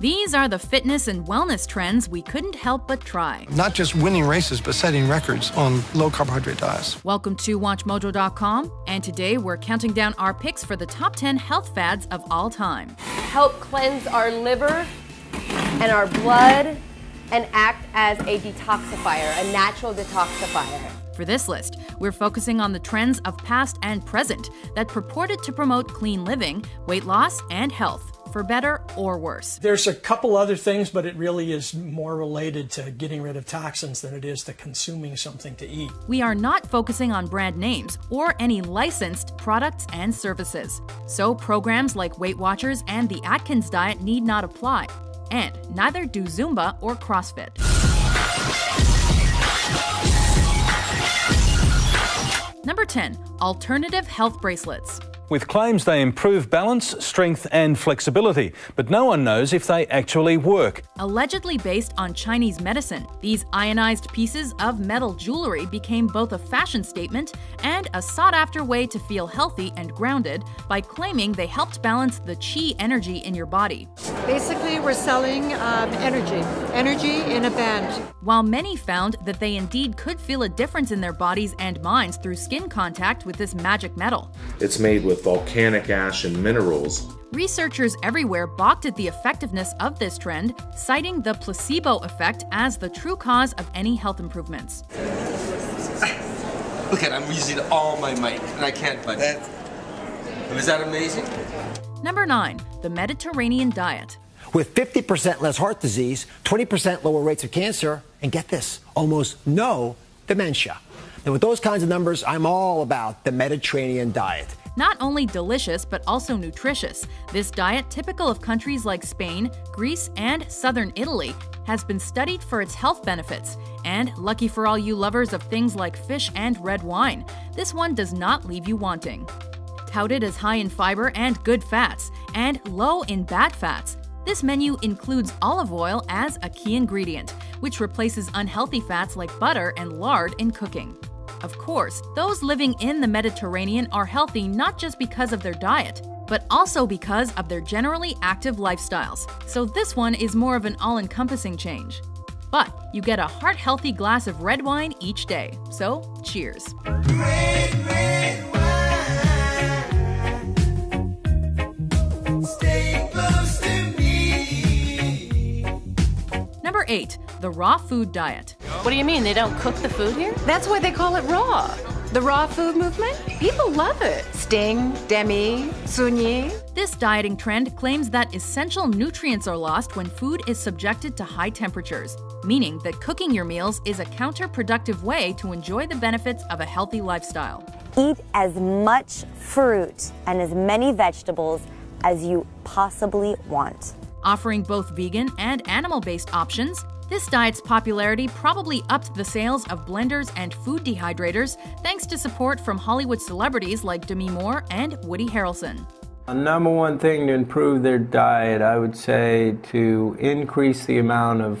These are the fitness and wellness trends we couldn't help but try. Not just winning races, but setting records on low carbohydrate diets. Welcome to WatchMojo.com, and today we're counting down our picks for the top 10 health fads of all time. Help cleanse our liver and our blood and act as a detoxifier, a natural detoxifier. For this list, we're focusing on the trends of past and present that purported to promote clean living, weight loss, and health for better or worse. There's a couple other things, but it really is more related to getting rid of toxins than it is to consuming something to eat. We are not focusing on brand names or any licensed products and services. So programs like Weight Watchers and the Atkins diet need not apply. And neither do Zumba or CrossFit. Number 10. Alternative health bracelets with claims they improve balance, strength, and flexibility, but no one knows if they actually work. Allegedly based on Chinese medicine, these ionized pieces of metal jewelry became both a fashion statement and a sought after way to feel healthy and grounded by claiming they helped balance the chi energy in your body. Basically, we're selling um, energy, energy in a band. While many found that they indeed could feel a difference in their bodies and minds through skin contact with this magic metal. It's made with volcanic ash and minerals. Researchers everywhere balked at the effectiveness of this trend, citing the placebo effect as the true cause of any health improvements. Look at I'm using all my might and I can't budge. That, was that amazing? Number 9. The Mediterranean Diet. With 50% less heart disease, 20% lower rates of cancer, and get this, almost no dementia. Now, with those kinds of numbers, I'm all about the Mediterranean diet. Not only delicious, but also nutritious, this diet, typical of countries like Spain, Greece, and southern Italy, has been studied for its health benefits. And lucky for all you lovers of things like fish and red wine, this one does not leave you wanting. Touted as high in fiber and good fats, and low in bad fats, this menu includes olive oil as a key ingredient, which replaces unhealthy fats like butter and lard in cooking. Of course, those living in the Mediterranean are healthy not just because of their diet, but also because of their generally active lifestyles. So this one is more of an all encompassing change. But you get a heart healthy glass of red wine each day. So, cheers. Red, red Number 8. The Raw Food Diet. What do you mean? They don't cook the food here? That's why they call it raw. The raw food movement? People love it. Sting, Demi, Sunyi. This dieting trend claims that essential nutrients are lost when food is subjected to high temperatures, meaning that cooking your meals is a counterproductive way to enjoy the benefits of a healthy lifestyle. Eat as much fruit and as many vegetables as you possibly want. Offering both vegan and animal based options, this diet's popularity probably upped the sales of blenders and food dehydrators thanks to support from Hollywood celebrities like Demi Moore and Woody Harrelson. A number one thing to improve their diet, I would say to increase the amount of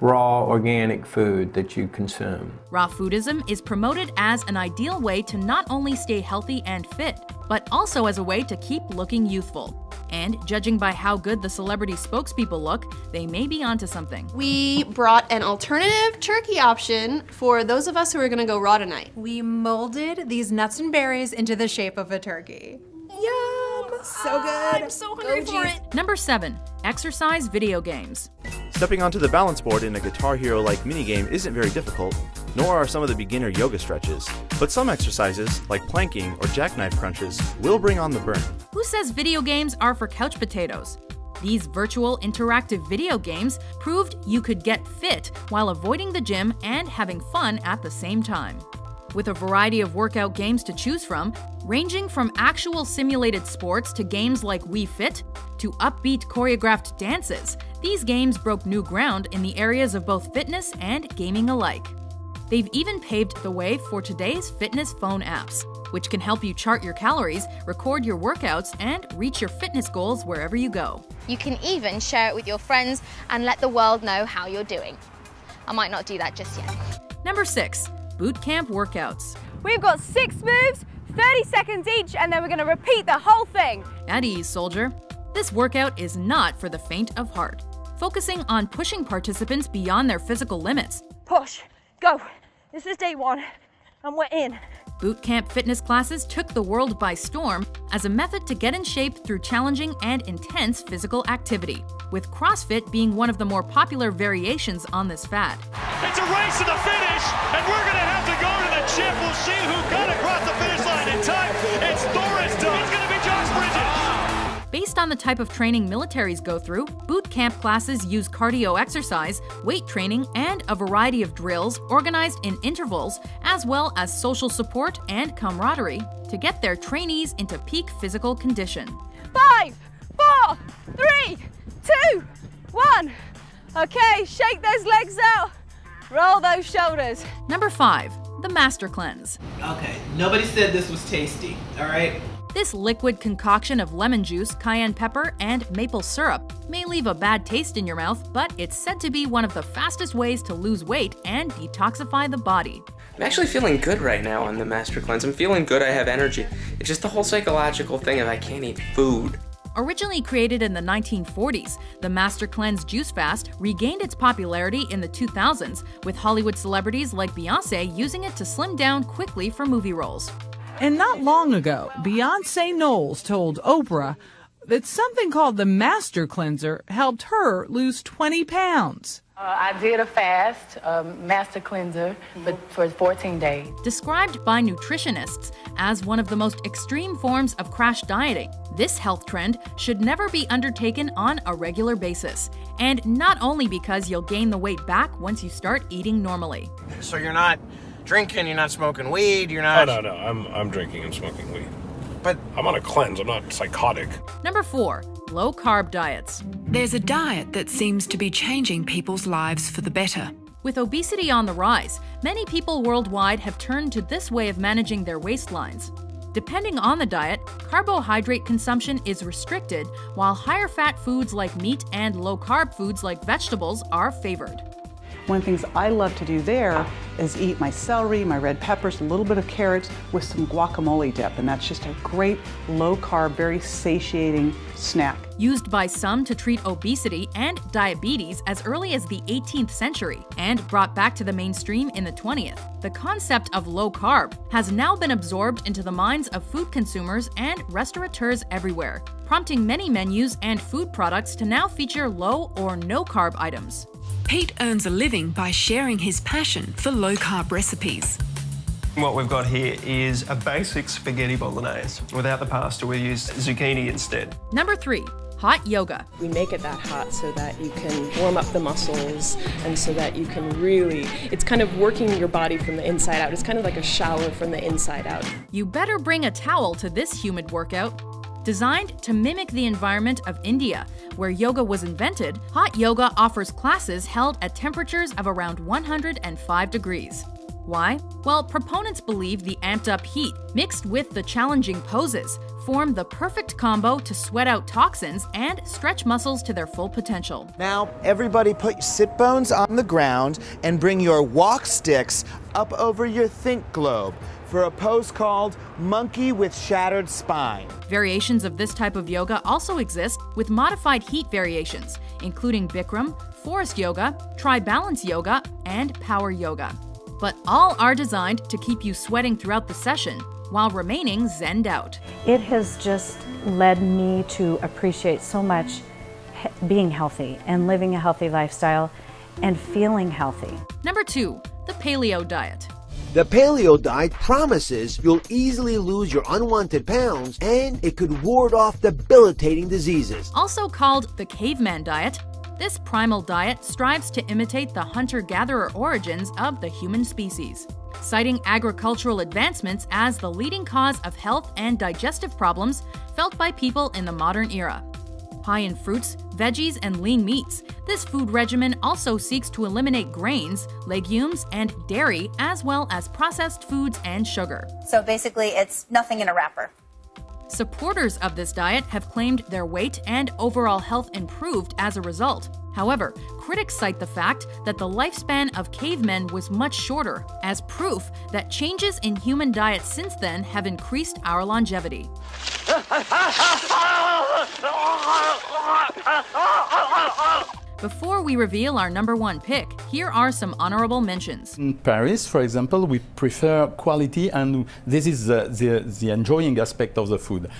raw organic food that you consume. Raw foodism is promoted as an ideal way to not only stay healthy and fit, but also as a way to keep looking youthful. And judging by how good the celebrity spokespeople look, they may be onto something. We brought an alternative turkey option for those of us who are gonna go raw tonight. We molded these nuts and berries into the shape of a turkey. Yum! So ah, good. I'm so hungry for it. Number seven, exercise video games. Stepping onto the balance board in a Guitar Hero like minigame isn't very difficult, nor are some of the beginner yoga stretches. But some exercises, like planking or jackknife crunches, will bring on the burn. Who says video games are for couch potatoes? These virtual interactive video games proved you could get fit while avoiding the gym and having fun at the same time. With a variety of workout games to choose from, ranging from actual simulated sports to games like Wii Fit to upbeat choreographed dances, these games broke new ground in the areas of both fitness and gaming alike. They've even paved the way for today's fitness phone apps, which can help you chart your calories, record your workouts, and reach your fitness goals wherever you go. You can even share it with your friends and let the world know how you're doing. I might not do that just yet. Number 6. Boot Camp Workouts. We've got six moves, 30 seconds each, and then we're going to repeat the whole thing. At ease, soldier. This workout is not for the faint of heart, focusing on pushing participants beyond their physical limits. Push, go. This is day one, and we're in. Boot camp fitness classes took the world by storm as a method to get in shape through challenging and intense physical activity, with CrossFit being one of the more popular variations on this fad. It's a race to the finish, and we're going to have to go to the chip. We'll see who got across the finish line in time. It's Thor's done. It's going to be Josh Bridges. Based on the type of training militaries go through, boot camp classes use cardio exercise, weight training, and a variety of drills organized in intervals, as well as social support and camaraderie to get their trainees into peak physical condition. Five, four, three, two, one. Okay, shake those legs out. Roll those shoulders. Number 5. The Master Cleanse. Okay, nobody said this was tasty, alright? This liquid concoction of lemon juice, cayenne pepper, and maple syrup may leave a bad taste in your mouth, but it's said to be one of the fastest ways to lose weight and detoxify the body. I'm actually feeling good right now on the Master Cleanse. I'm feeling good, I have energy. It's just the whole psychological thing of I can't eat food. Originally created in the 1940s, the Master Cleanse Juice Fast regained its popularity in the 2000s, with Hollywood celebrities like Beyonce using it to slim down quickly for movie roles. And not long ago, Beyonce Knowles told Oprah that something called the Master Cleanser helped her lose 20 pounds. Uh, I did a fast, um, master cleanser, but for 14 days. Described by nutritionists as one of the most extreme forms of crash dieting, this health trend should never be undertaken on a regular basis. And not only because you'll gain the weight back once you start eating normally. So you're not drinking, you're not smoking weed, you're not. Oh, no, no, I'm, I'm drinking and smoking weed. But I'm on a cleanse, I'm not psychotic. Number four, low carb diets. There's a diet that seems to be changing people's lives for the better. With obesity on the rise, many people worldwide have turned to this way of managing their waistlines. Depending on the diet, carbohydrate consumption is restricted, while higher fat foods like meat and low carb foods like vegetables are favored. One of the things I love to do there is eat my celery, my red peppers, a little bit of carrots with some guacamole dip, and that's just a great low carb, very satiating snack. Used by some to treat obesity and diabetes as early as the 18th century and brought back to the mainstream in the 20th, the concept of low carb has now been absorbed into the minds of food consumers and restaurateurs everywhere, prompting many menus and food products to now feature low or no carb items. Pete earns a living by sharing his passion for low carb recipes. What we've got here is a basic spaghetti bolognese. Without the pasta, we use zucchini instead. Number three, hot yoga. We make it that hot so that you can warm up the muscles and so that you can really, it's kind of working your body from the inside out. It's kind of like a shower from the inside out. You better bring a towel to this humid workout. Designed to mimic the environment of India, where yoga was invented, hot yoga offers classes held at temperatures of around 105 degrees. Why? Well, proponents believe the amped up heat, mixed with the challenging poses, form the perfect combo to sweat out toxins and stretch muscles to their full potential. Now, everybody put sit bones on the ground and bring your walk sticks up over your think globe for a pose called Monkey with Shattered Spine. Variations of this type of yoga also exist with modified heat variations, including Bikram, Forrest Yoga, Tri Balance Yoga, and Power Yoga. But all are designed to keep you sweating throughout the session while remaining zenned out. It has just led me to appreciate so much being healthy and living a healthy lifestyle and feeling healthy. Number two, the paleo diet. The paleo diet promises you'll easily lose your unwanted pounds and it could ward off debilitating diseases. Also called the caveman diet, this primal diet strives to imitate the hunter gatherer origins of the human species, citing agricultural advancements as the leading cause of health and digestive problems felt by people in the modern era. High in fruits, veggies, and lean meats, this food regimen also seeks to eliminate grains, legumes, and dairy, as well as processed foods and sugar. So basically, it's nothing in a wrapper. Supporters of this diet have claimed their weight and overall health improved as a result. However, critics cite the fact that the lifespan of cavemen was much shorter, as proof that changes in human diet since then have increased our longevity. Before we reveal our number one pick, here are some honorable mentions. In Paris, for example, we prefer quality, and this is the, the, the enjoying aspect of the food.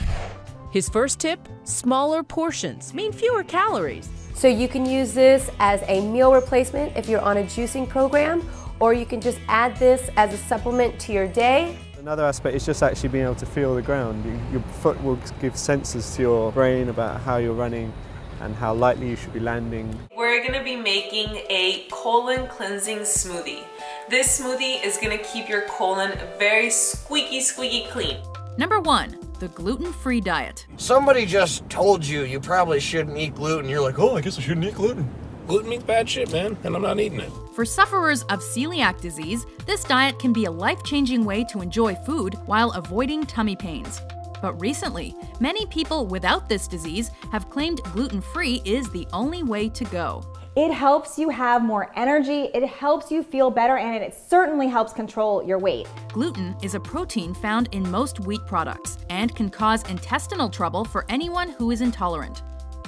His first tip smaller portions mean fewer calories. So you can use this as a meal replacement if you're on a juicing program, or you can just add this as a supplement to your day. Another aspect is just actually being able to feel the ground. Your foot will give senses to your brain about how you're running and how lightly you should be landing. We're gonna be making a colon cleansing smoothie. This smoothie is gonna keep your colon very squeaky, squeaky clean. Number one, the gluten-free diet. Somebody just told you you probably shouldn't eat gluten. You're like, oh, I guess I shouldn't eat gluten. Gluten means bad shit, man, and I'm not eating it. For sufferers of celiac disease, this diet can be a life changing way to enjoy food while avoiding tummy pains. But recently, many people without this disease have claimed gluten free is the only way to go. It helps you have more energy, it helps you feel better, and it certainly helps control your weight. Gluten is a protein found in most wheat products and can cause intestinal trouble for anyone who is intolerant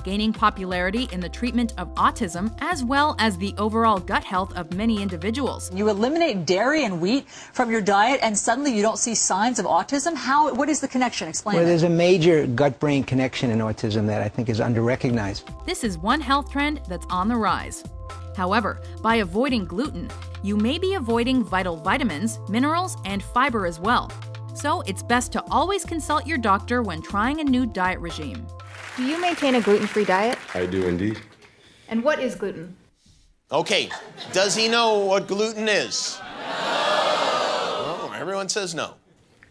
gaining popularity in the treatment of autism as well as the overall gut health of many individuals. You eliminate dairy and wheat from your diet and suddenly you don't see signs of autism? How what is the connection? Explain Well, it. there's a major gut-brain connection in autism that I think is under-recognized. This is one health trend that's on the rise. However, by avoiding gluten, you may be avoiding vital vitamins, minerals, and fiber as well. So it's best to always consult your doctor when trying a new diet regime. Do you maintain a gluten free diet? I do indeed. And what is gluten? Okay, does he know what gluten is? No. Well, everyone says no.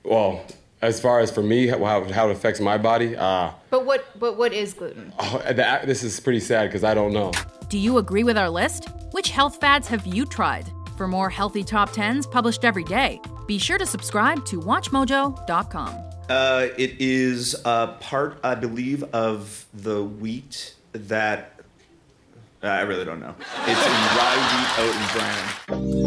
Well, as far as for me, how, how it affects my body, uh, But what but what is gluten? oh, that, this is pretty sad because I don't know. Do you agree with our list? Which health fads have you tried? For more healthy top 10s published every day, be sure to subscribe to WatchMojo.com. Uh, it is a part, I believe, of the wheat that. I really don't know. It's in rye, wheat, oat, and bran.